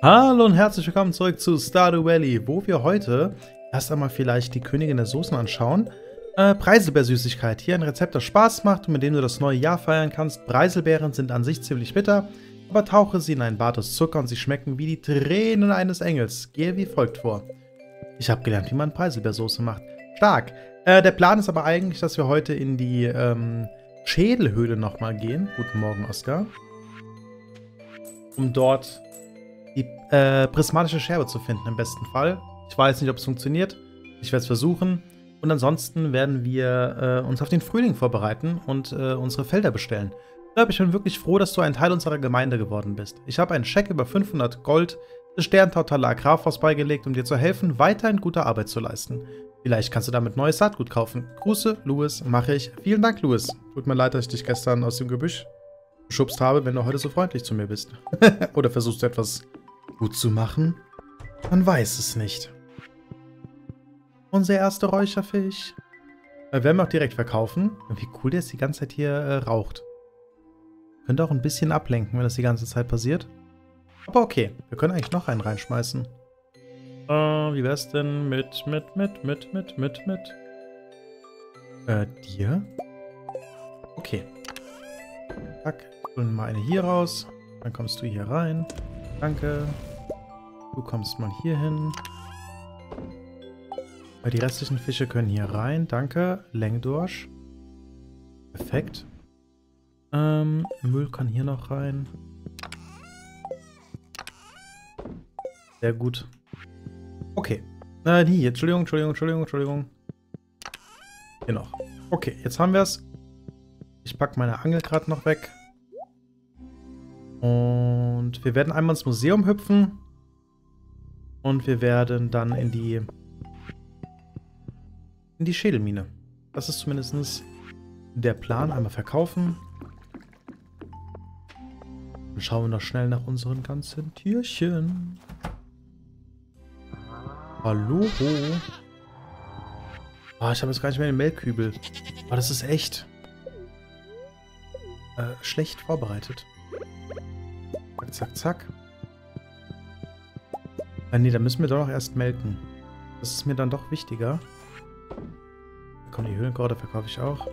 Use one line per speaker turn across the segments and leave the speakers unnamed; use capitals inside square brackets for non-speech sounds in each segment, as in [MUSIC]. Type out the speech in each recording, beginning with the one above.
Hallo und herzlich willkommen zurück zu Stardew Valley, wo wir heute erst einmal vielleicht die Königin der Soßen anschauen. Äh, Preiselbeersüßigkeit. Hier ein Rezept, das Spaß macht und mit dem du das neue Jahr feiern kannst. Preiselbeeren sind an sich ziemlich bitter, aber tauche sie in ein Bad aus Zucker und sie schmecken wie die Tränen eines Engels. Gehe wie folgt vor. Ich habe gelernt, wie man Preiselbeersoße macht. Stark. Äh, der Plan ist aber eigentlich, dass wir heute in die ähm, Schädelhöhle nochmal gehen. Guten Morgen, Oskar. Um dort die äh, prismatische Scherbe zu finden, im besten Fall. Ich weiß nicht, ob es funktioniert. Ich werde es versuchen. Und ansonsten werden wir äh, uns auf den Frühling vorbereiten und äh, unsere Felder bestellen. Ich bin wirklich froh, dass du ein Teil unserer Gemeinde geworden bist. Ich habe einen Scheck über 500 Gold des Sterntautaler Agrarforst beigelegt, um dir zu helfen, weiterhin gute Arbeit zu leisten. Vielleicht kannst du damit neues Saatgut kaufen. Grüße, Louis, mache ich. Vielen Dank, Louis. Tut mir leid, dass ich dich gestern aus dem Gebüsch geschubst habe, wenn du heute so freundlich zu mir bist. [LAUGHS] Oder versuchst du etwas gut zu machen? Man weiß es nicht. Unser erster Räucherfisch. Äh, werden wir auch direkt verkaufen. Wie cool der ist die ganze Zeit hier äh, raucht. Könnte auch ein bisschen ablenken, wenn das die ganze Zeit passiert. Aber okay, wir können eigentlich noch einen reinschmeißen. Äh, wie wär's denn mit, mit, mit, mit, mit, mit, mit? Äh, dir? Okay. Zack, holen mal eine hier raus. Dann kommst du hier rein. Danke. Du kommst mal hier hin. Die restlichen Fische können hier rein. Danke. Lengdorsch. Perfekt. Ähm, Müll kann hier noch rein. Sehr gut. Okay. Äh, die, Entschuldigung, Entschuldigung, Entschuldigung, Entschuldigung. Hier noch. Okay, jetzt haben wir es. Ich packe meine Angel gerade noch weg. Und wir werden einmal ins Museum hüpfen. Und wir werden dann in die in die Schädelmine. Das ist zumindest der Plan. Einmal verkaufen. Dann schauen wir noch schnell nach unseren ganzen Tierchen. Hallo. Ah, ich habe jetzt gar nicht mehr den Melkkübel. Aber das ist echt äh, schlecht vorbereitet. Zack, zack, zack. Ah, nee, da müssen wir doch noch erst melken. Das ist mir dann doch wichtiger. Komm, die Höhlenkorte verkaufe ich auch.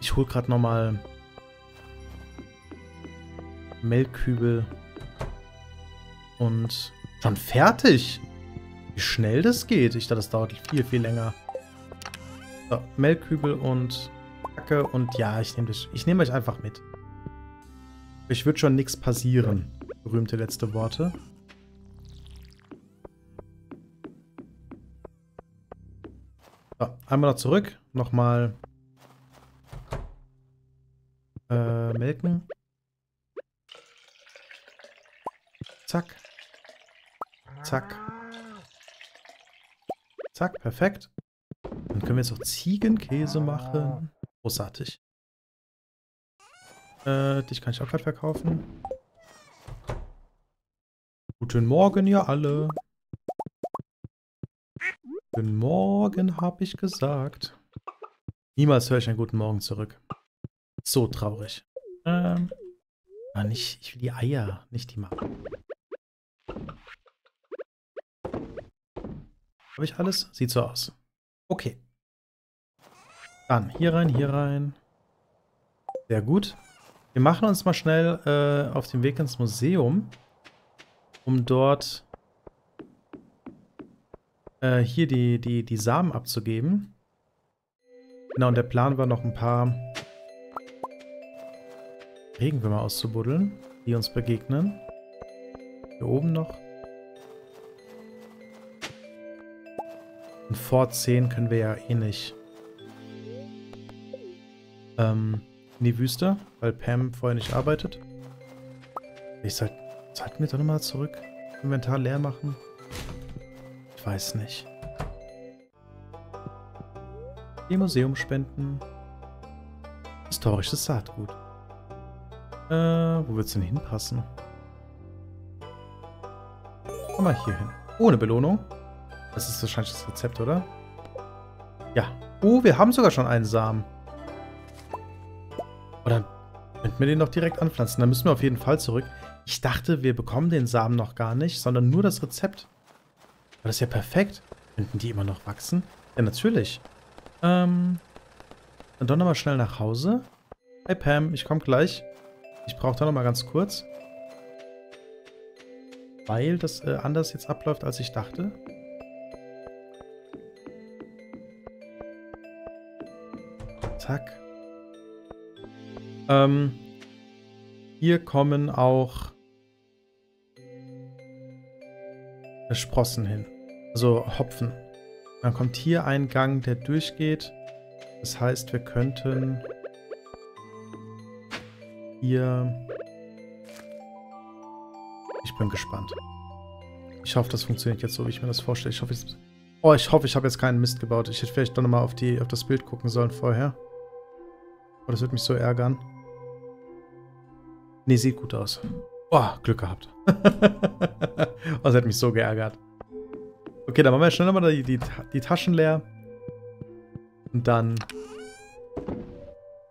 Ich hole gerade nochmal Melkkübel und schon fertig. Wie schnell das geht. Ich dachte, das dauert viel, viel länger. So, Melkkübel und Kacke und ja, ich nehme ich nehme euch einfach mit. Ich wird schon nichts passieren. Berühmte letzte Worte. Einmal noch zurück. Nochmal äh, melken. Zack. Zack. Zack, perfekt. Dann können wir jetzt auch Ziegenkäse machen. Großartig. Äh, dich kann ich auch gerade verkaufen. Guten Morgen, ihr alle. Guten Morgen, habe ich gesagt. Niemals höre ich einen guten Morgen zurück. So traurig. Ähm. Ah, nicht, ich will die Eier, nicht die machen. Habe ich alles? Sieht so aus. Okay. Dann hier rein, hier rein. Sehr gut. Wir machen uns mal schnell äh, auf den Weg ins Museum, um dort äh, hier die, die, die Samen abzugeben. Genau, und der Plan war noch ein paar Regenwürmer auszubuddeln, die uns begegnen. Hier oben noch. Und vor 10 können wir ja eh nicht. Ähm, in die Wüste, weil Pam vorher nicht arbeitet. Ich soll, sollten wir doch nochmal zurück Inventar leer machen? Weiß nicht. Die Museum spenden. Historisches Saatgut. Äh, wo wird es denn hinpassen? Komm mal hier hin. Ohne Belohnung. Das ist wahrscheinlich das Rezept, oder? Ja. Oh, wir haben sogar schon einen Samen. Oder könnten wir den doch direkt anpflanzen. Dann müssen wir auf jeden Fall zurück. Ich dachte, wir bekommen den Samen noch gar nicht, sondern nur das Rezept. Aber das ist ja perfekt. Könnten die immer noch wachsen? Ja, natürlich. Ähm, dann doch nochmal schnell nach Hause. Hey Pam, ich komme gleich. Ich brauche da nochmal ganz kurz. Weil das äh, anders jetzt abläuft, als ich dachte. Zack. Ähm, hier kommen auch Sprossen hin. Also Hopfen. Dann kommt hier ein Gang, der durchgeht. Das heißt, wir könnten hier... Ich bin gespannt. Ich hoffe, das funktioniert jetzt so, wie ich mir das vorstelle. Ich hoffe, ich... Oh, ich hoffe, ich habe jetzt keinen Mist gebaut. Ich hätte vielleicht doch nochmal auf, auf das Bild gucken sollen vorher. Oh, das wird mich so ärgern. Nee, sieht gut aus. Oh, Glück gehabt. [LAUGHS] oh, das hat mich so geärgert. Okay, dann machen wir schnell nochmal die, die, die Taschen leer. Und dann,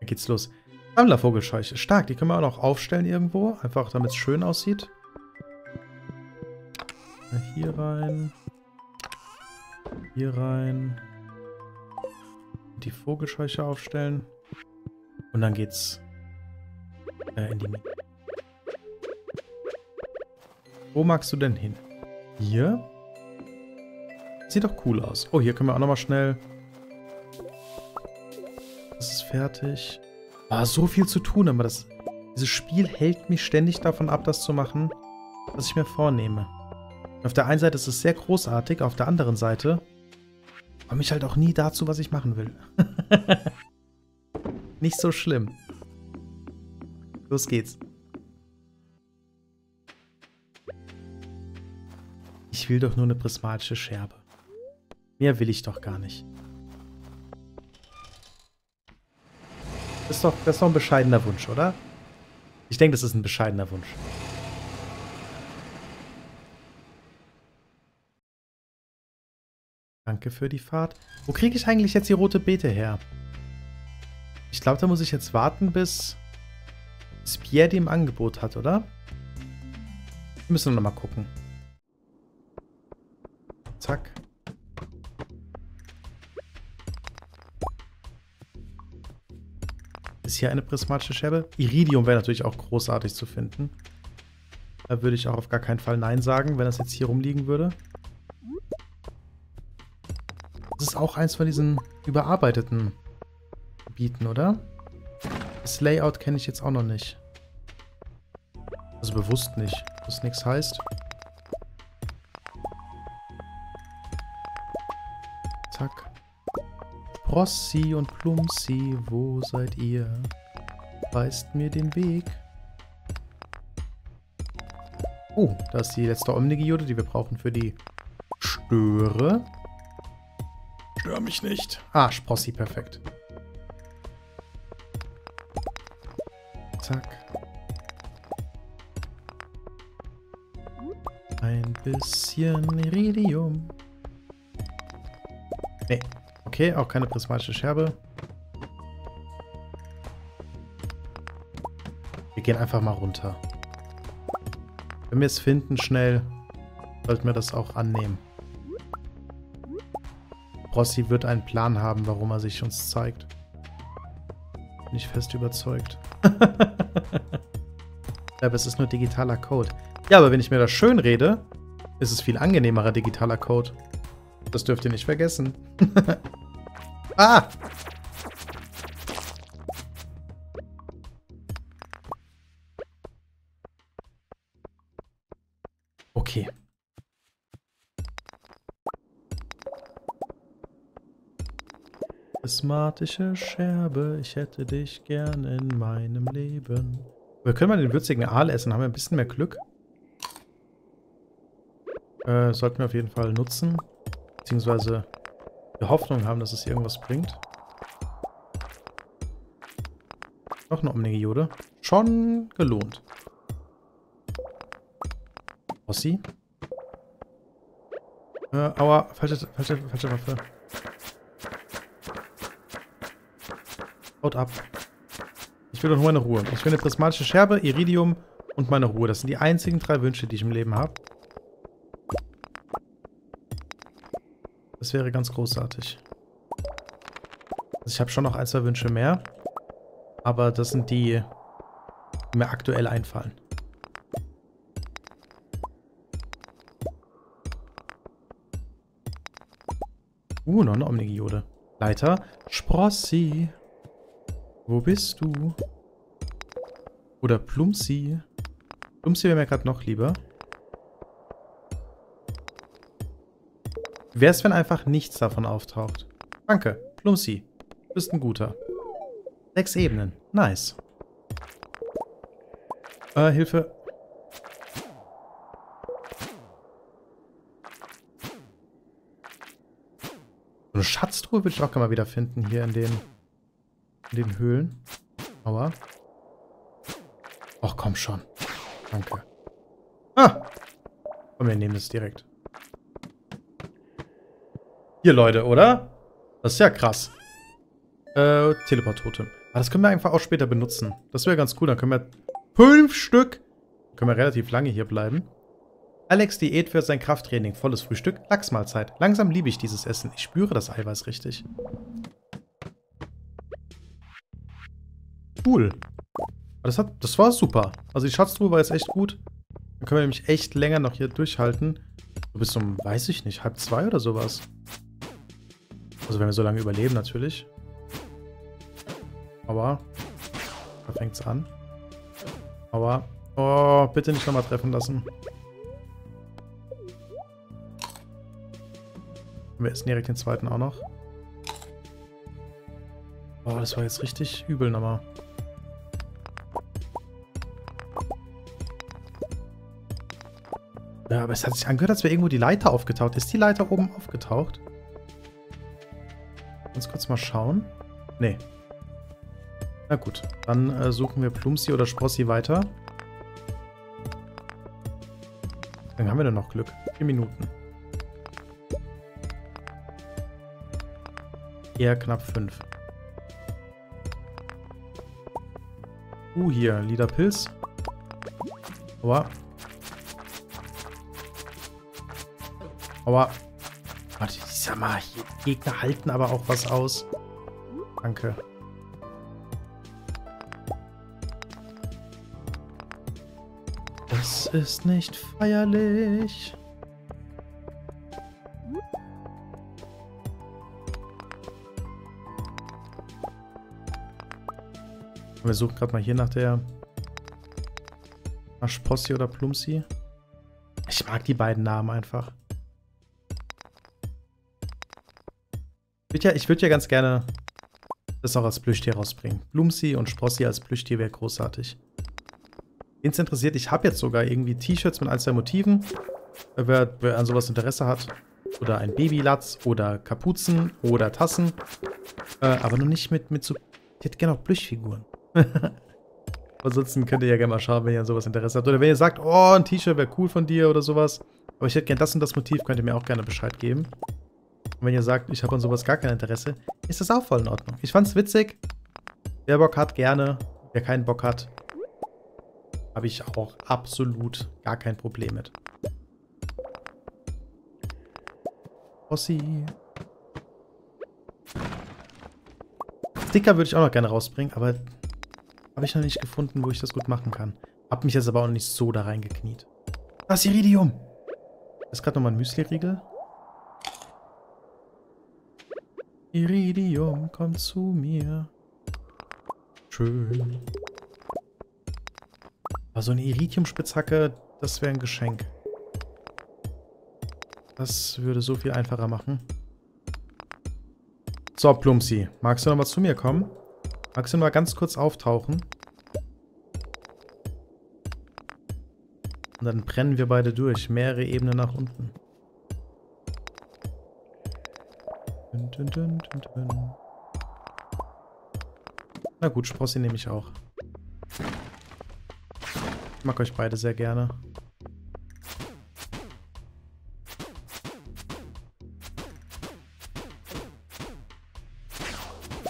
geht's los. Sammlervogelscheuche. Stark, die können wir auch noch aufstellen irgendwo. Einfach, damit es schön aussieht. Hier rein. Hier rein. Die Vogelscheuche aufstellen. Und dann geht's äh, in die Mitte. Wo magst du denn hin? Hier? Sieht doch cool aus. Oh, hier können wir auch nochmal schnell... Das ist fertig. Ah, so viel zu tun, aber das... Dieses Spiel hält mich ständig davon ab, das zu machen, was ich mir vornehme. Auf der einen Seite ist es sehr großartig, auf der anderen Seite komme ich halt auch nie dazu, was ich machen will. [LAUGHS] Nicht so schlimm. Los geht's. Ich will doch nur eine prismatische Scherbe. Mehr will ich doch gar nicht. Das ist doch, das ist doch ein bescheidener Wunsch, oder? Ich denke, das ist ein bescheidener Wunsch. Danke für die Fahrt. Wo kriege ich eigentlich jetzt die rote Beete her? Ich glaube, da muss ich jetzt warten, bis, Pierre die im Angebot hat, oder? Wir müssen noch mal gucken. Zack. Ist hier eine prismatische Scherbe? Iridium wäre natürlich auch großartig zu finden. Da würde ich auch auf gar keinen Fall Nein sagen, wenn das jetzt hier rumliegen würde. Das ist auch eins von diesen überarbeiteten bieten, oder? Das Layout kenne ich jetzt auch noch nicht. Also bewusst nicht, was nichts heißt. Prossi und Plumsi, wo seid ihr? Weist mir den Weg. Oh, da ist die letzte Omnigiode, die wir brauchen für die Störe. Stör mich nicht. Ah, Sprossi, perfekt. Zack. Ein bisschen Iridium. Okay, auch keine prismatische Scherbe. Wir gehen einfach mal runter. Wenn wir es finden, schnell, sollten wir das auch annehmen. Rossi wird einen Plan haben, warum er sich uns zeigt. Bin ich fest überzeugt. [LAUGHS] aber es ist nur digitaler Code. Ja, aber wenn ich mir das schön rede, ist es viel angenehmerer digitaler Code. Das dürft ihr nicht vergessen. [LAUGHS] ah! Okay. Prismatische Scherbe, ich hätte dich gern in meinem Leben. Wir können mal den würzigen Aal essen, haben wir ein bisschen mehr Glück. Äh, sollten wir auf jeden Fall nutzen. Beziehungsweise die Hoffnung haben, dass es irgendwas bringt. Noch eine Omnigiode. Schon gelohnt. Ossi. Äh, aua, falsche, falsche, falsche Waffe. Haut ab. Ich will doch nur meine Ruhe. Ich will eine prismatische Scherbe, Iridium und meine Ruhe. Das sind die einzigen drei Wünsche, die ich im Leben habe. Das wäre ganz großartig. Also ich habe schon noch ein, zwei Wünsche mehr. Aber das sind die, die mir aktuell einfallen. Uh, noch eine Omnigiode. Leiter. Sprossi. Wo bist du? Oder Plumsi. Plumsi wäre mir gerade noch lieber. Wäre es, wenn einfach nichts davon auftaucht? Danke, Plumsi. Bist ein guter. Sechs Ebenen. Nice. Äh, Hilfe. So eine Schatztruhe würde ich auch gerne mal wieder finden hier in den, in den Höhlen. Aua. Ach, komm schon. Danke. Ah! Komm, wir nehmen das direkt. Hier, Leute, oder? Das ist ja krass. Äh, Teleport-Totem. Aber das können wir einfach auch später benutzen. Das wäre ganz cool. Dann können wir fünf Stück. Können wir relativ lange hier bleiben. Alex Diät für sein Krafttraining. Volles Frühstück. Lachsmahlzeit. Langsam liebe ich dieses Essen. Ich spüre das Eiweiß richtig. Cool. Das, hat, das war super. Also die Schatztruhe war jetzt echt gut. Dann können wir nämlich echt länger noch hier durchhalten. Bis um, weiß ich nicht, halb zwei oder sowas. Also wenn wir so lange überleben natürlich. Aber, da fängt's an. Aber, oh, bitte nicht nochmal treffen lassen. Wir essen direkt den zweiten auch noch. Oh, das war jetzt richtig übel nochmal. Ja, aber es hat sich angehört, als wäre irgendwo die Leiter aufgetaucht. Ist die Leiter oben aufgetaucht? Ganz kurz mal schauen. Nee. Na gut, dann äh, suchen wir Plumsi oder Sprossi weiter. Dann haben wir denn noch Glück. Vier Minuten. Eher knapp fünf. Uh, hier, Liederpilz. Aua. Aua. Sag mal, Gegner halten aber auch was aus. Danke. Das ist nicht feierlich. Wir suchen gerade mal hier nach der Aschpossi oder Plumsi. Ich mag die beiden Namen einfach. Ich würde ja ganz gerne das auch als Plüschtier rausbringen. Blumsi und Sprossi als Plüschtier wäre großartig. Wen es interessiert, ich habe jetzt sogar irgendwie T-Shirts mit ein, zwei Motiven. Wer, wer, an sowas Interesse hat. Oder ein Babylatz oder Kapuzen oder Tassen. Äh, aber nur nicht mit, mit so... Ich hätte gerne auch Plüschfiguren. [LAUGHS] Ansonsten könnt ihr ja gerne mal schauen, wenn ihr an sowas Interesse habt. Oder wenn ihr sagt, oh, ein T-Shirt wäre cool von dir oder sowas. Aber ich hätte gerne das und das Motiv, könnt ihr mir auch gerne Bescheid geben. Und wenn ihr sagt, ich habe an sowas gar kein Interesse, ist das auch voll in Ordnung. Ich fand's witzig. Wer Bock hat, gerne. Wer keinen Bock hat, habe ich auch absolut gar kein Problem mit. Ossi. Sticker würde ich auch noch gerne rausbringen, aber habe ich noch nicht gefunden, wo ich das gut machen kann. Hab mich jetzt aber auch nicht so da reingekniet. Das Iridium! Das ist gerade nochmal ein Müsli-Riegel. Iridium, komm zu mir. Schön. Aber so eine Iridium-Spitzhacke, das wäre ein Geschenk. Das würde so viel einfacher machen. So, Plumsi, magst du noch mal zu mir kommen? Magst du mal ganz kurz auftauchen? Und dann brennen wir beide durch. Mehrere Ebenen nach unten. Dun, dun, dun. Na gut, Sprossi nehme ich auch. Ich mag euch beide sehr gerne.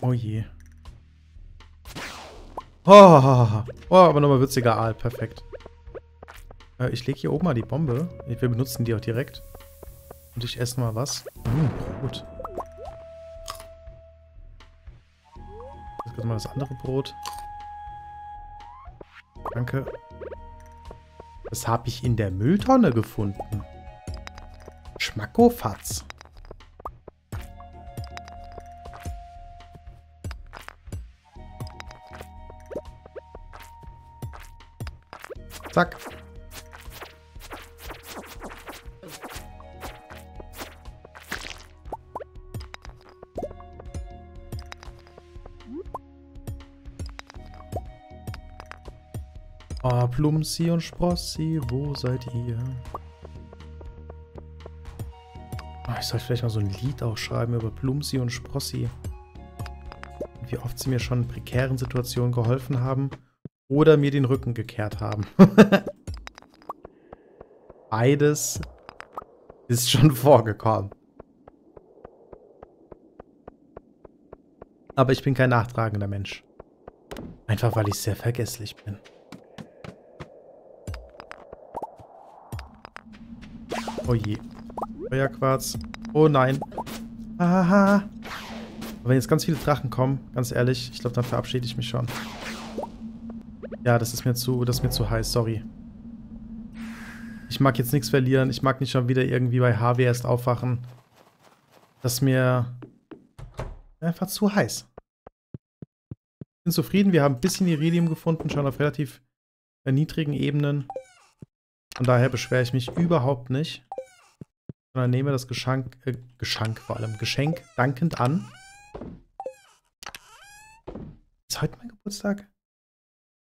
Oh je. Oh, oh aber nochmal würziger Aal. Perfekt. Äh, ich lege hier oben mal die Bombe. Wir benutzen die auch direkt. Und ich esse mal was. Hm, Brot. Mal das andere Brot. Danke. Das habe ich in der Mülltonne gefunden. Schmackofatz. Zack. Oh, Plumsi und Sprossi, wo seid ihr? Oh, ich sollte vielleicht mal so ein Lied auch schreiben über Plumsi und Sprossi. Wie oft sie mir schon in prekären Situationen geholfen haben oder mir den Rücken gekehrt haben. [LAUGHS] Beides ist schon vorgekommen. Aber ich bin kein nachtragender Mensch. Einfach weil ich sehr vergesslich bin. Oh je. Feuerquarz. Oh nein. Haha. Aber wenn jetzt ganz viele Drachen kommen, ganz ehrlich, ich glaube, dann verabschiede ich mich schon. Ja, das ist mir zu, das ist mir zu heiß, sorry. Ich mag jetzt nichts verlieren. Ich mag nicht schon wieder irgendwie bei HW erst aufwachen. Das ist mir einfach zu heiß. Bin zufrieden. Wir haben ein bisschen Iridium gefunden, schon auf relativ äh, niedrigen Ebenen. Von daher beschwere ich mich überhaupt nicht. Sondern nehme das Geschenk, äh, Geschenk vor allem, Geschenk dankend an. Ist heute mein Geburtstag?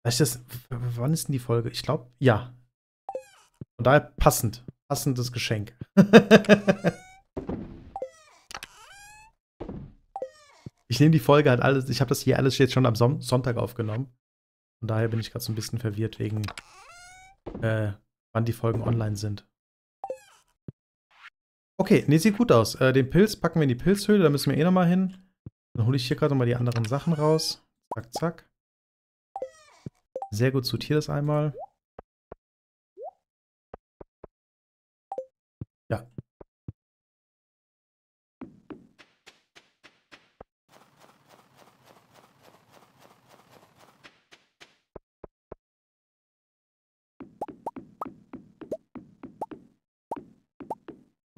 Weiß ich das, wann ist denn die Folge? Ich glaube, ja. Von daher passend. Passendes Geschenk. [LAUGHS] ich nehme die Folge halt alles, ich habe das hier alles jetzt schon am Son Sonntag aufgenommen. Von daher bin ich gerade so ein bisschen verwirrt wegen, äh, wann die Folgen online sind. Okay, nee, sieht gut aus. Äh, den Pilz packen wir in die Pilzhöhle, da müssen wir eh nochmal hin. Dann hole ich hier gerade nochmal die anderen Sachen raus. Zack, zack. Sehr gut, sortiere das einmal.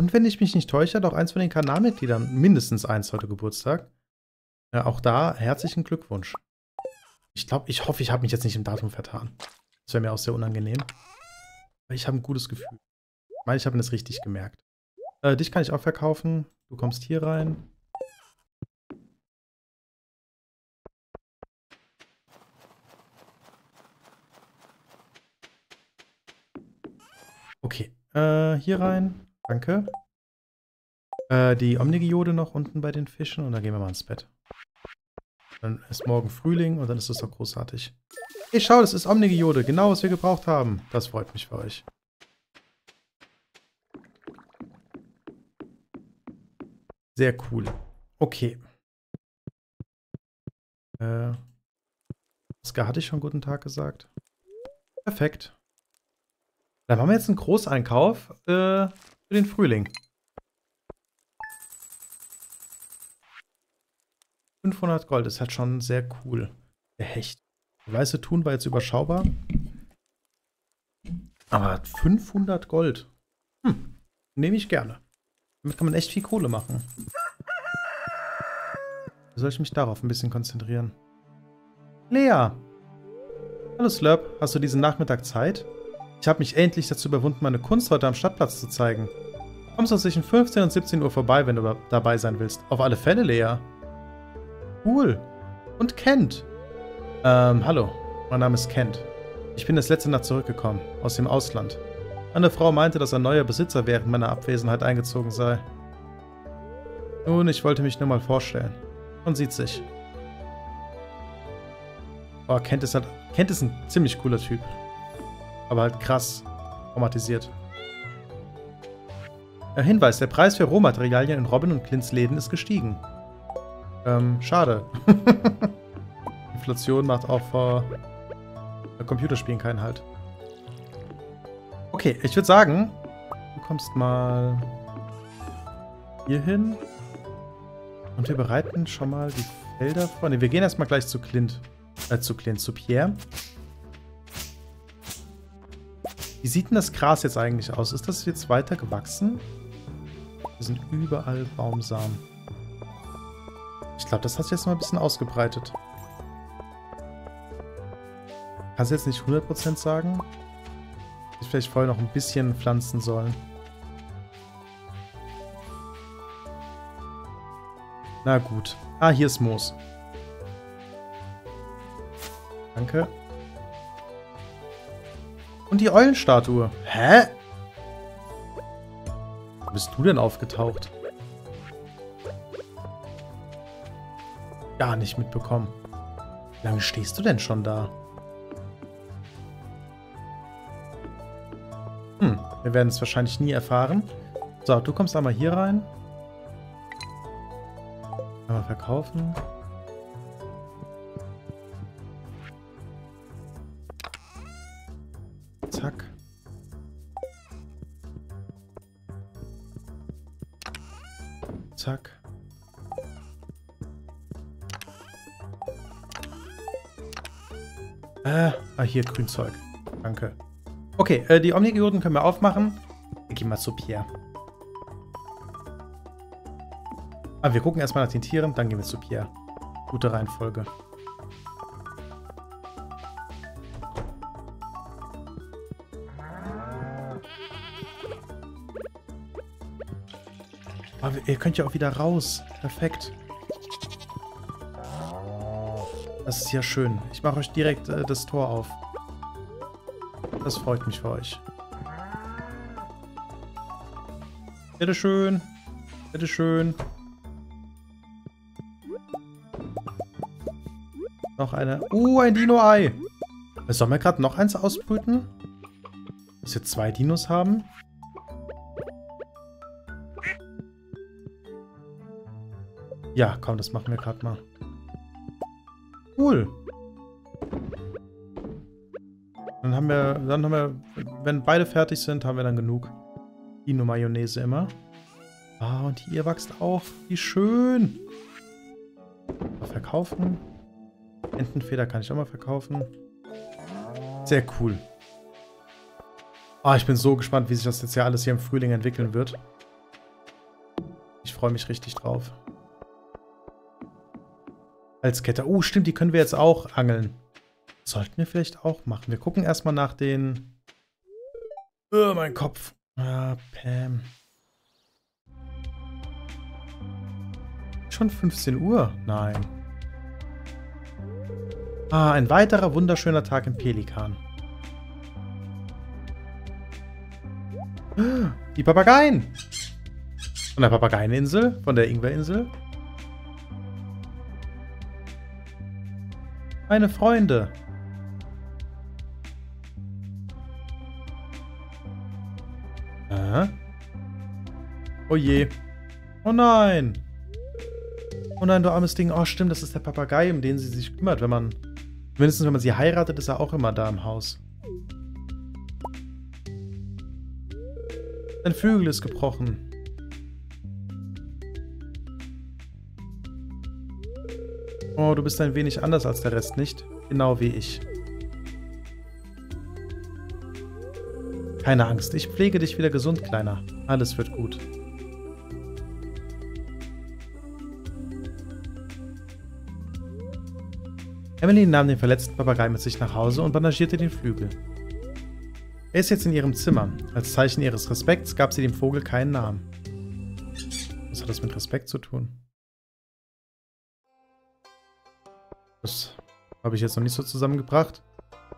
Und wenn ich mich nicht täusche, hat auch eins von den Kanalmitgliedern mindestens eins heute Geburtstag. Ja, auch da herzlichen Glückwunsch. Ich glaube, ich hoffe, ich habe mich jetzt nicht im Datum vertan. Das wäre mir auch sehr unangenehm. Aber ich habe ein gutes Gefühl. Ich meine, ich habe das richtig gemerkt. Äh, dich kann ich auch verkaufen. Du kommst hier rein. Okay. Äh, hier rein. Danke. Äh, die Omnigiode noch unten bei den Fischen und dann gehen wir mal ins Bett. Dann ist morgen Frühling und dann ist es doch großartig. Hey, schau, das ist Omnigiode. Genau, was wir gebraucht haben. Das freut mich für euch. Sehr cool. Okay. Äh, Oskar hatte ich schon guten Tag gesagt. Perfekt. Dann machen wir jetzt einen Großeinkauf äh, für den Frühling. 500 Gold ist halt schon sehr cool. Der Hecht. Der weiße Thun war jetzt überschaubar. Aber 500 Gold. Hm, nehme ich gerne. Damit kann man echt viel Kohle machen. Soll ich mich darauf ein bisschen konzentrieren? Lea! Hallo Slurp, hast du diesen Nachmittag Zeit? Ich habe mich endlich dazu überwunden, meine Kunst heute am Stadtplatz zu zeigen. Kommst du zwischen 15 und 17 Uhr vorbei, wenn du dabei sein willst. Auf alle Fälle, Lea. Cool. Und Kent. Ähm, hallo. Mein Name ist Kent. Ich bin das letzte Nacht zurückgekommen, aus dem Ausland. Meine Frau meinte, dass ein neuer Besitzer während meiner Abwesenheit eingezogen sei. Nun, ich wollte mich nur mal vorstellen. Man sieht sich. Oh, Kent ist halt. Kent ist ein ziemlich cooler Typ. Aber halt krass traumatisiert. Äh, Hinweis: Der Preis für Rohmaterialien in Robin und Clints Läden ist gestiegen. Ähm, schade. [LAUGHS] Inflation macht auch vor Computerspielen keinen Halt. Okay, ich würde sagen, du kommst mal hier hin. Und wir bereiten schon mal die Felder vor. Ne, wir gehen erstmal gleich zu Clint. Äh, zu Clint, zu Pierre. Wie sieht denn das Gras jetzt eigentlich aus? Ist das jetzt weiter gewachsen? Hier sind überall Baumsamen. Ich glaube, das hat sich jetzt mal ein bisschen ausgebreitet. Kannst du jetzt nicht 100% sagen? Ich vielleicht vorher noch ein bisschen pflanzen sollen. Na gut. Ah, hier ist Moos. Danke. Und die Eulenstatue. Hä? Wo bist du denn aufgetaucht? Gar nicht mitbekommen. Wie lange stehst du denn schon da? Hm, wir werden es wahrscheinlich nie erfahren. So, du kommst einmal hier rein. Einmal verkaufen. Hier Grünzeug. Danke. Okay, äh, die Omnigeoden können wir aufmachen. Wir gehen mal zu Pierre. Ah, wir gucken erstmal nach den Tieren, dann gehen wir zu Pierre. Gute Reihenfolge. Aber ihr könnt ja auch wieder raus. Perfekt. Das ist ja schön. Ich mache euch direkt äh, das Tor auf. Das freut mich für euch. Bitteschön. Bitteschön. Noch eine. Uh, ein Dino-Ei. Sollen wir gerade noch eins ausbrüten? Dass wir zwei Dinos haben? Ja, komm, das machen wir gerade mal. Cool. Haben wir, dann haben wir, wenn beide fertig sind, haben wir dann genug Dino-Mayonnaise immer. Ah, und hier wächst auch. Wie schön. Verkaufen. Entenfeder kann ich auch mal verkaufen. Sehr cool. Ah, ich bin so gespannt, wie sich das jetzt ja alles hier im Frühling entwickeln wird. Ich freue mich richtig drauf. Als Kette. Oh, stimmt, die können wir jetzt auch angeln. Sollten wir vielleicht auch machen. Wir gucken erstmal nach den... Oh, mein Kopf. Ah, Pam. Schon 15 Uhr? Nein. Ah, ein weiterer wunderschöner Tag im Pelikan. Die Papageien. Von der Papageieninsel? Von der Ingwerinsel? Meine Freunde. Äh? Oh je. Oh nein. Oh nein, du armes Ding. Oh, stimmt, das ist der Papagei, um den sie sich kümmert, wenn man... Mindestens, wenn man sie heiratet, ist er auch immer da im Haus. Sein Flügel ist gebrochen. Oh, du bist ein wenig anders als der Rest, nicht? Genau wie ich. Keine Angst, ich pflege dich wieder gesund, Kleiner. Alles wird gut. Emily nahm den verletzten Papagei mit sich nach Hause und bandagierte den Flügel. Er ist jetzt in ihrem Zimmer. Als Zeichen ihres Respekts gab sie dem Vogel keinen Namen. Was hat das mit Respekt zu tun? Das habe ich jetzt noch nicht so zusammengebracht.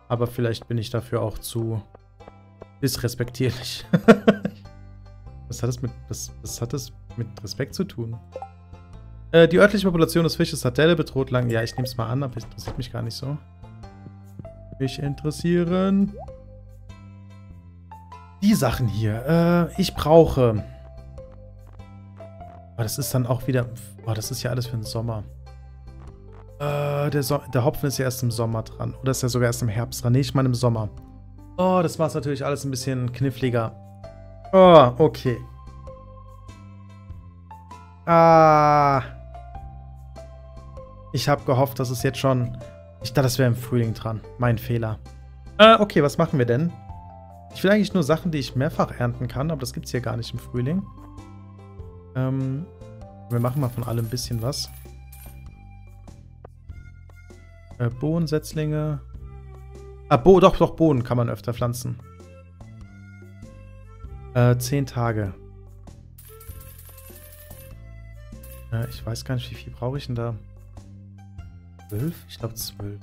Aber vielleicht bin ich dafür auch zu disrespektierlich. [LAUGHS] was, hat das mit, was, was hat das mit Respekt zu tun? Äh, die örtliche Population des Fisches Sardelle bedroht lang. Ja, ich nehme es mal an, aber es interessiert mich gar nicht so. Mich interessieren die Sachen hier. Äh, ich brauche... Aber das ist dann auch wieder... Boah, das ist ja alles für den Sommer. Äh, der, so der Hopfen ist ja erst im Sommer dran. Oder ist ja sogar erst im Herbst dran. Nee, ich meine im Sommer. Oh, das macht natürlich alles ein bisschen kniffliger. Oh, okay. Ah. Ich habe gehofft, dass es jetzt schon... Ich dachte, das wäre im Frühling dran. Mein Fehler. Äh, okay, was machen wir denn? Ich will eigentlich nur Sachen, die ich mehrfach ernten kann, aber das gibt es hier gar nicht im Frühling. Ähm, wir machen mal von allem ein bisschen was. Äh, Bohnensetzlinge. Ah, Bo doch, doch, Bohnen kann man öfter pflanzen. Äh, zehn Tage. Äh, ich weiß gar nicht, wie viel brauche ich denn da? Zwölf? Ich glaube zwölf.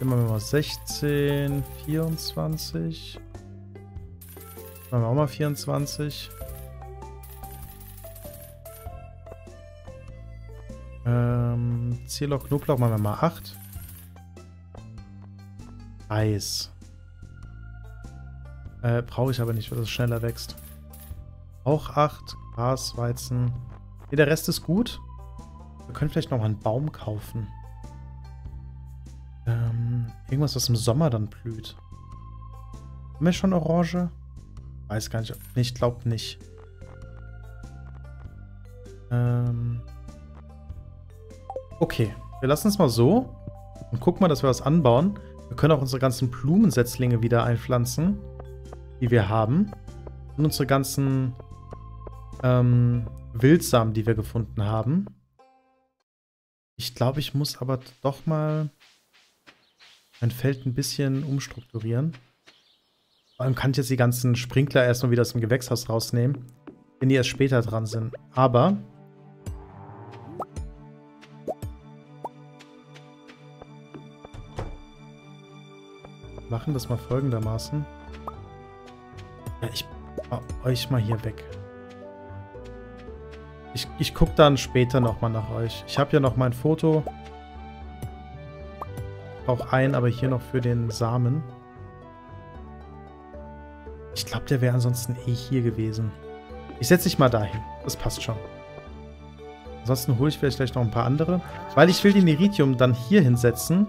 Immer mal 16, 24. Machen wir auch mal 24. Ähm, Zierloch, Knoblauch machen wir mal 8. Eis. Äh, brauche ich aber nicht, weil das schneller wächst. Auch 8. Gras, Weizen. Nee, der Rest ist gut. Wir können vielleicht noch mal einen Baum kaufen. Ähm, irgendwas, was im Sommer dann blüht. Haben wir schon Orange? Weiß gar nicht. Ich glaube nicht. Ähm. Okay. Wir lassen es mal so. Und gucken mal, dass wir was anbauen. Wir können auch unsere ganzen Blumensetzlinge wieder einpflanzen. Die wir haben. Und unsere ganzen ähm, Wildsamen, die wir gefunden haben. Ich glaube, ich muss aber doch mal mein Feld ein bisschen umstrukturieren. Vor allem kann ich jetzt die ganzen Sprinkler erstmal wieder aus dem Gewächshaus rausnehmen, wenn die erst später dran sind. Aber machen das mal folgendermaßen. Ja, ich baue euch mal hier weg. Ich, ich gucke dann später nochmal nach euch. Ich habe ja noch mein Foto. Auch ein, aber hier noch für den Samen. Ich glaube, der wäre ansonsten eh hier gewesen. Ich setze dich mal dahin. Das passt schon. Ansonsten hole ich vielleicht gleich noch ein paar andere. Weil ich will den Iridium dann hier hinsetzen.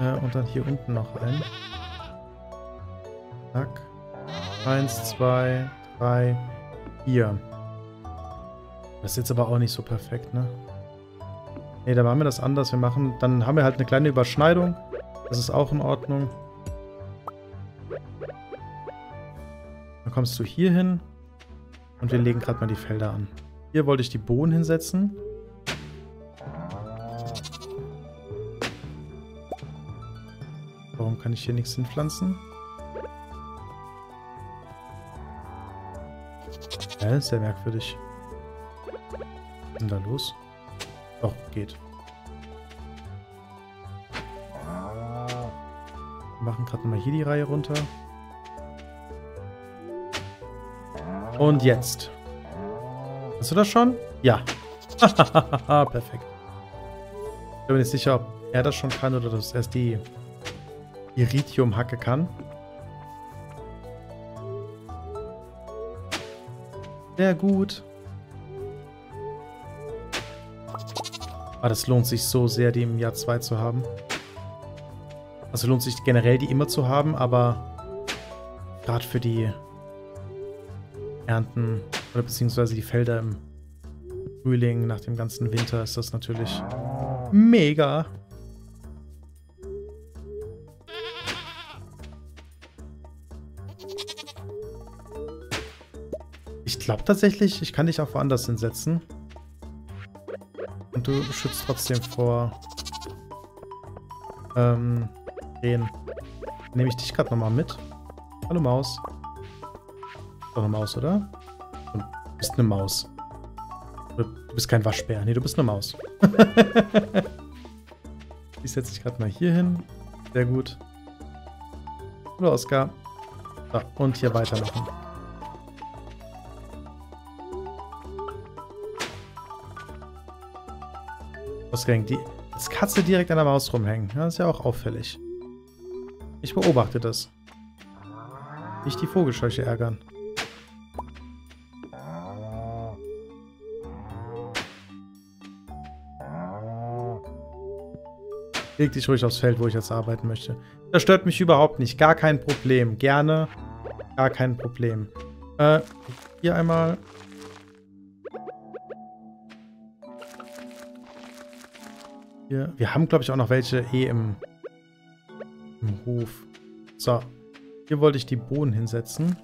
Äh, und dann hier unten noch ein. Zack. Eins, zwei, drei, vier. Das ist jetzt aber auch nicht so perfekt, ne? Ne, da machen wir das anders. Wir machen, dann haben wir halt eine kleine Überschneidung. Das ist auch in Ordnung. Dann kommst du hier hin. Und wir legen gerade mal die Felder an. Hier wollte ich die Bohnen hinsetzen. Kann ich hier nichts hinpflanzen? Ja, ist sehr merkwürdig. Was ist denn da los? Doch, geht. Wir machen gerade nochmal hier die Reihe runter. Und jetzt. Hast du das schon? Ja. [LAUGHS] Perfekt. Ich bin mir nicht sicher, ob er das schon kann oder dass erst die Iridium-Hacke kann. Sehr gut. Aber das lohnt sich so sehr, die im Jahr 2 zu haben. Also lohnt sich generell, die immer zu haben, aber gerade für die Ernten oder beziehungsweise die Felder im Frühling nach dem ganzen Winter ist das natürlich mega. Glaube tatsächlich, ich kann dich auch woanders hinsetzen. Und du schützt trotzdem vor ähm, den. Nehme ich dich gerade nochmal mit. Hallo Maus. Doch eine Maus, oder? Du bist eine Maus. Du bist kein Waschbär. Nee, du bist eine Maus. [LAUGHS] ich setze dich gerade mal hier hin. Sehr gut. Hallo Oskar. So, und hier weitermachen. Ausgang, die als Katze direkt an der Maus rumhängen. Ja, ist ja auch auffällig. Ich beobachte das. Nicht die Vogelscheuche ärgern. Leg dich ruhig aufs Feld, wo ich jetzt arbeiten möchte. Das stört mich überhaupt nicht. Gar kein Problem. Gerne. Gar kein Problem. Äh, hier einmal. Hier. Wir haben, glaube ich, auch noch welche eh im, im Hof. So. Hier wollte ich die Bohnen hinsetzen.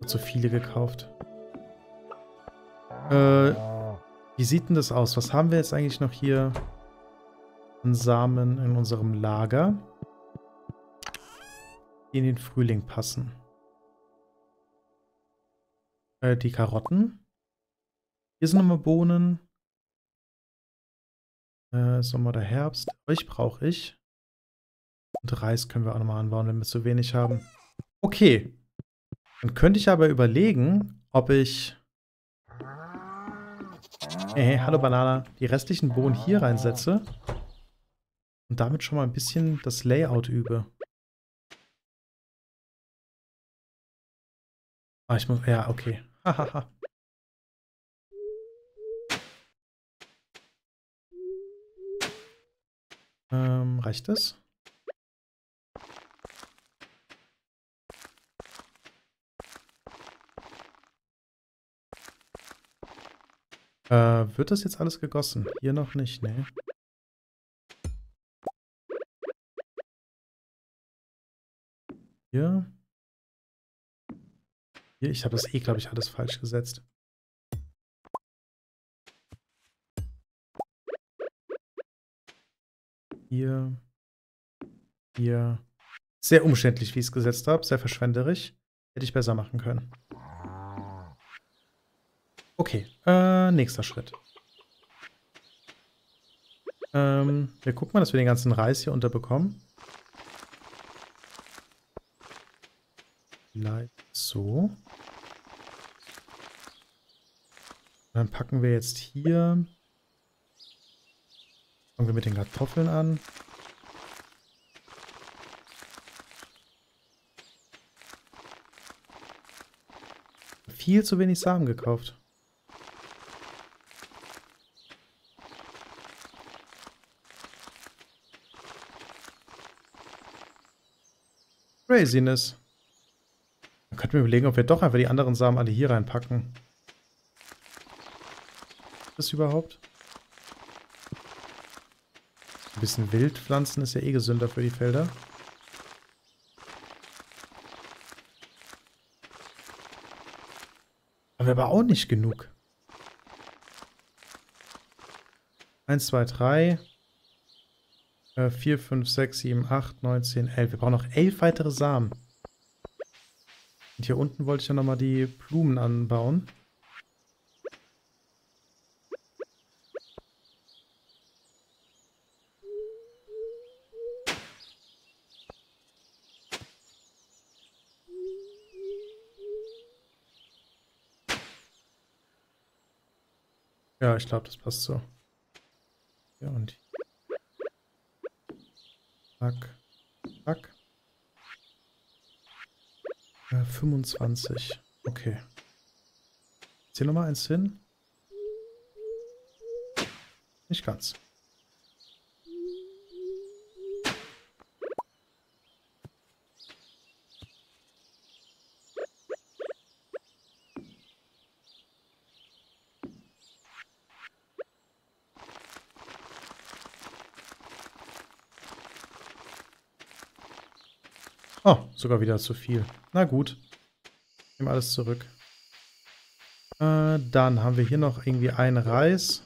Hat so viele gekauft. Äh, wie sieht denn das aus? Was haben wir jetzt eigentlich noch hier an Samen in unserem Lager? Die in den Frühling passen. Äh, die Karotten. Hier sind nochmal Bohnen. Äh, Sommer oder Herbst. Euch brauche ich. Und Reis können wir auch nochmal anbauen, wenn wir zu wenig haben. Okay. Dann könnte ich aber überlegen, ob ich Hey, hallo Banana. Die restlichen Bohnen hier reinsetze. Und damit schon mal ein bisschen das Layout übe. Ah, ich muss... Ja, okay. [LAUGHS] Hahaha. Ähm, reicht das? Äh, wird das jetzt alles gegossen? Hier noch nicht, ne? Hier. Hier, ich habe das eh, glaube ich, alles falsch gesetzt. Hier. Hier. Sehr umständlich, wie ich es gesetzt habe. Sehr verschwenderisch. Hätte ich besser machen können. Okay, äh, nächster Schritt. Ähm, wir gucken mal, dass wir den ganzen Reis hier unterbekommen. Vielleicht so. Dann packen wir jetzt hier. Fangen wir mit den Kartoffeln an. Viel zu wenig Samen gekauft. Craziness. Dann könnten wir überlegen, ob wir doch einfach die anderen Samen alle hier reinpacken. Das überhaupt? Bisschen Wildpflanzen ist ja eh gesünder für die Felder. Haben wir aber auch nicht genug. Eins, zwei, drei. 4, 5, 6, 7, 8, 9, 10, 11. Wir brauchen noch 11 weitere Samen. Und hier unten wollte ich ja nochmal die Blumen anbauen. Ja, ich glaube, das passt so. Ja, und hier. Zack. Zack. Äh, 25. Okay. Jetzt hier nochmal eins hin. Nicht ganz. Oh, sogar wieder zu viel. Na gut. Nehmen alles zurück. Äh, dann haben wir hier noch irgendwie einen Reis.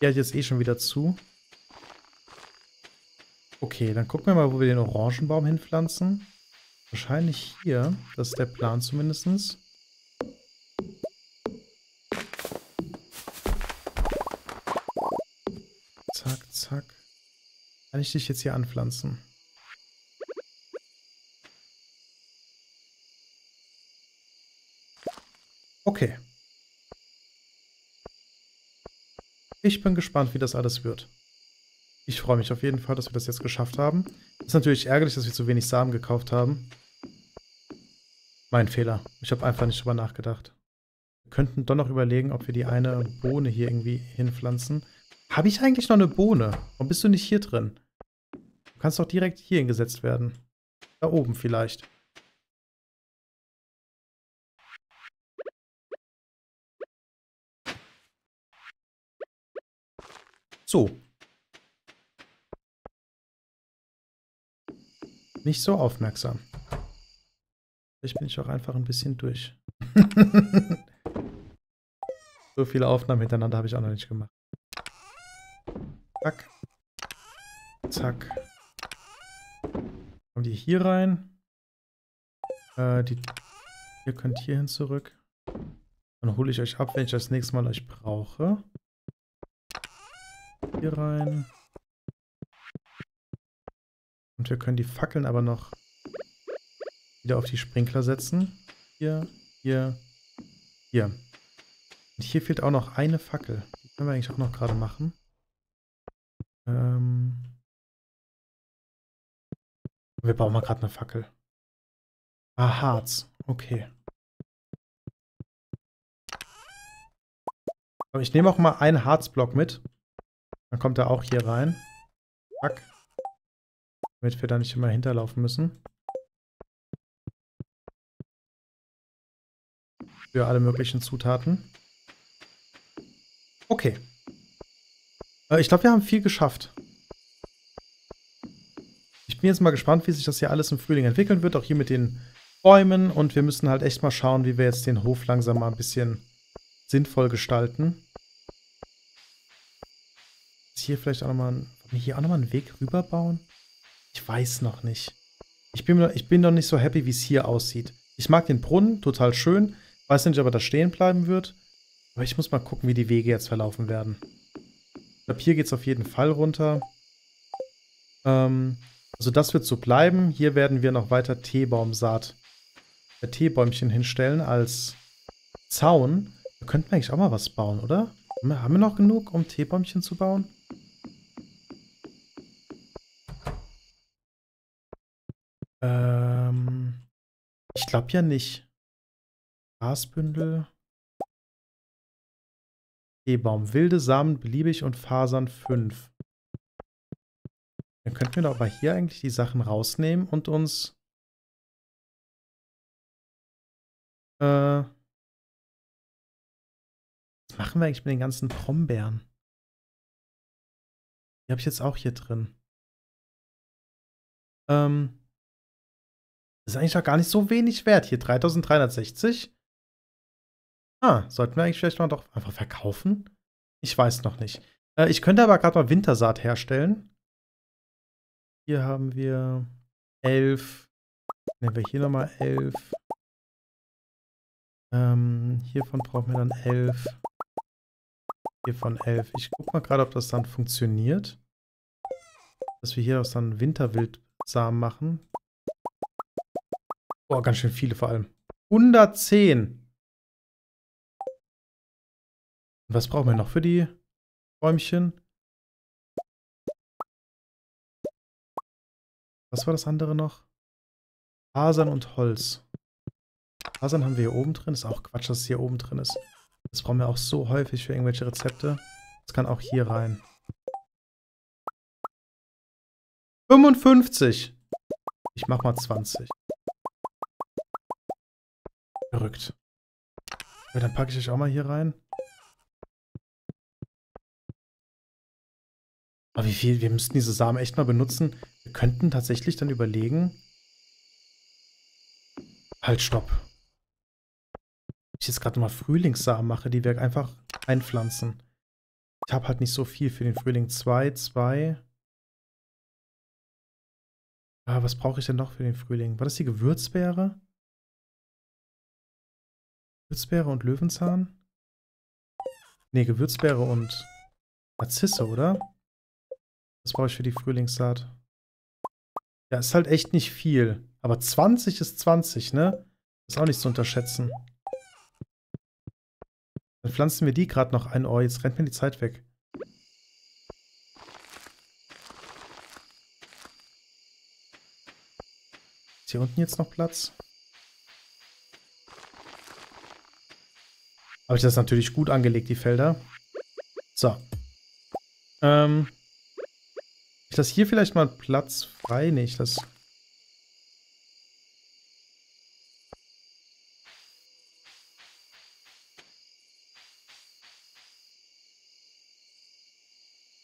Der hat jetzt eh schon wieder zu. Okay, dann gucken wir mal, wo wir den Orangenbaum hinpflanzen. Wahrscheinlich hier. Das ist der Plan zumindest. Zack, zack. Kann ich dich jetzt hier anpflanzen? Okay. Ich bin gespannt, wie das alles wird. Ich freue mich auf jeden Fall, dass wir das jetzt geschafft haben. Ist natürlich ärgerlich, dass wir zu wenig Samen gekauft haben. Mein Fehler. Ich habe einfach nicht drüber nachgedacht. Wir könnten doch noch überlegen, ob wir die eine Bohne hier irgendwie hinpflanzen. Habe ich eigentlich noch eine Bohne? Warum bist du nicht hier drin? Du kannst doch direkt hier hingesetzt werden. Da oben vielleicht. So. Nicht so aufmerksam. Vielleicht bin ich auch einfach ein bisschen durch. [LAUGHS] so viele Aufnahmen hintereinander habe ich auch noch nicht gemacht. Zack. Zack. Kommen die hier rein. Äh, die, ihr könnt hierhin zurück. Dann hole ich euch ab, wenn ich das nächste Mal euch brauche. Hier rein. Und wir können die Fackeln aber noch wieder auf die Sprinkler setzen. Hier, hier, hier. Und hier fehlt auch noch eine Fackel. Die können wir eigentlich auch noch gerade machen. Ähm wir brauchen mal gerade eine Fackel. Ah, Harz. Okay. Aber ich nehme auch mal einen Harzblock mit. Dann kommt er auch hier rein. Zack. Damit wir da nicht immer hinterlaufen müssen. Für alle möglichen Zutaten. Okay. Äh, ich glaube, wir haben viel geschafft. Ich bin jetzt mal gespannt, wie sich das hier alles im Frühling entwickeln wird. Auch hier mit den Bäumen. Und wir müssen halt echt mal schauen, wie wir jetzt den Hof langsam mal ein bisschen sinnvoll gestalten hier vielleicht auch nochmal hier auch nochmal einen Weg rüber bauen? Ich weiß noch nicht. Ich bin, ich bin noch nicht so happy, wie es hier aussieht. Ich mag den Brunnen, total schön. Weiß nicht, ob er da stehen bleiben wird. Aber ich muss mal gucken, wie die Wege jetzt verlaufen werden. Ich glaube, hier geht es auf jeden Fall runter. Ähm, also das wird so bleiben. Hier werden wir noch weiter Teebaumsaat, äh, Teebäumchen hinstellen als Zaun. Da könnten wir eigentlich auch mal was bauen, oder? Haben wir noch genug, um Teebäumchen zu bauen? Ähm, ich glaube ja nicht. Grasbündel. Teebaum. Wilde Samen beliebig und Fasern 5. Dann könnten wir doch aber hier eigentlich die Sachen rausnehmen und uns äh, was machen wir eigentlich mit den ganzen Brombeeren? Die habe ich jetzt auch hier drin. Ähm, das ist eigentlich auch gar nicht so wenig wert. Hier 3360. Ah, sollten wir eigentlich vielleicht mal doch einfach verkaufen? Ich weiß noch nicht. Äh, ich könnte aber gerade mal Wintersaat herstellen. Hier haben wir 11. Nehmen wir hier nochmal 11. Ähm, hiervon brauchen wir dann 11. Hiervon 11. Ich gucke mal gerade, ob das dann funktioniert. Dass wir hier aus dann Winterwildsamen machen. Boah, ganz schön viele vor allem. 110. Was brauchen wir noch für die Bäumchen? Was war das andere noch? Fasern und Holz. Fasern haben wir hier oben drin. Ist auch Quatsch, dass es hier oben drin ist. Das brauchen wir auch so häufig für irgendwelche Rezepte. Das kann auch hier rein. 55. Ich mach mal 20. Verrückt. Ja, dann packe ich euch auch mal hier rein. Aber wie viel? Wir müssten diese Samen echt mal benutzen. Wir könnten tatsächlich dann überlegen. Halt, stopp. Ich jetzt gerade mal Frühlingssamen mache, die wir einfach einpflanzen. Ich habe halt nicht so viel für den Frühling. Zwei, zwei. Ah, was brauche ich denn noch für den Frühling? War das die Gewürzbeere? Gewürzbeere und Löwenzahn? Ne, Gewürzbeere und Narzisse, oder? Was brauche ich für die Frühlingssaat? Ja, ist halt echt nicht viel. Aber 20 ist 20, ne? Ist auch nicht zu unterschätzen. Dann pflanzen wir die gerade noch ein. Oh, jetzt rennt mir die Zeit weg. Ist hier unten jetzt noch Platz? Habe ich das natürlich gut angelegt, die Felder. So. Ähm, ich lasse hier vielleicht mal Platz frei. Nee, ich lasse...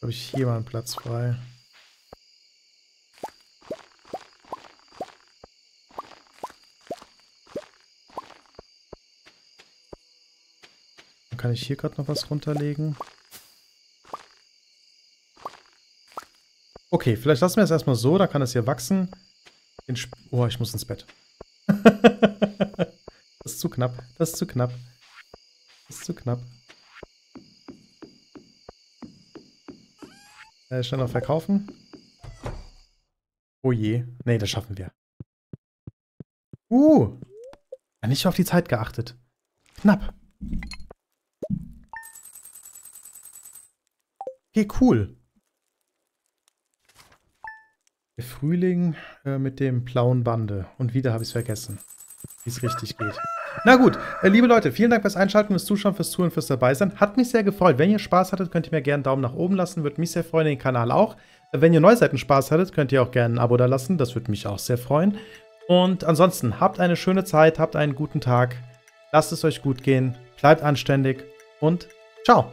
Habe ich hier mal einen Platz frei. Kann ich hier gerade noch was runterlegen. Okay, vielleicht lassen wir es erstmal so, dann kann es hier wachsen. oh, ich muss ins Bett. [LAUGHS] das ist zu knapp, das ist zu knapp. Das ist zu knapp. Äh, schnell noch verkaufen. Oh je. Nee, das schaffen wir. Uh. Ja, nicht auf die Zeit geachtet. Knapp. Okay, cool. Der Frühling äh, mit dem blauen Bande. Und wieder habe ich es vergessen, wie es richtig geht. Na gut, äh, liebe Leute, vielen Dank fürs Einschalten, fürs Zuschauen, fürs Zuhören, fürs dabei sein. Hat mich sehr gefreut. Wenn ihr Spaß hattet, könnt ihr mir gerne einen Daumen nach oben lassen. Würde mich sehr freuen, den Kanal auch. Äh, wenn ihr Neuseiten Spaß hattet, könnt ihr auch gerne ein Abo da lassen. Das würde mich auch sehr freuen. Und ansonsten, habt eine schöne Zeit, habt einen guten Tag. Lasst es euch gut gehen. Bleibt anständig und ciao.